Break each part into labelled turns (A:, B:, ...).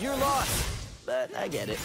A: you're lost. But I get it.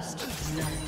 B: First blood.